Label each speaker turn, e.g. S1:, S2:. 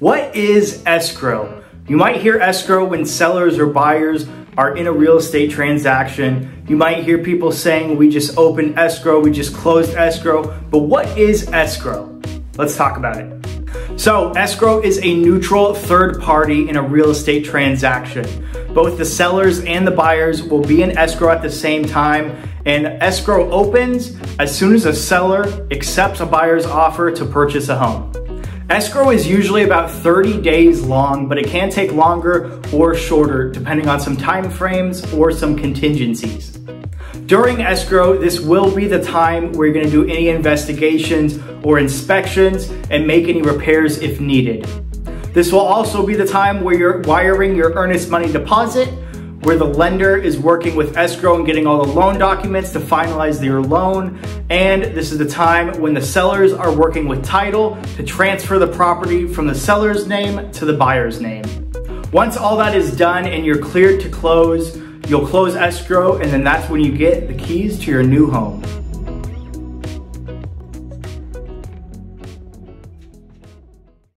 S1: What is escrow? You might hear escrow when sellers or buyers are in a real estate transaction. You might hear people saying, we just opened escrow, we just closed escrow. But what is escrow? Let's talk about it. So, escrow is a neutral third party in a real estate transaction. Both the sellers and the buyers will be in escrow at the same time, and escrow opens as soon as a seller accepts a buyer's offer to purchase a home. Escrow is usually about 30 days long, but it can take longer or shorter depending on some time frames or some contingencies. During escrow, this will be the time where you're gonna do any investigations or inspections and make any repairs if needed. This will also be the time where you're wiring your earnest money deposit where the lender is working with escrow and getting all the loan documents to finalize their loan. And this is the time when the sellers are working with title to transfer the property from the seller's name to the buyer's name. Once all that is done and you're cleared to close, you'll close escrow and then that's when you get the keys to your new home.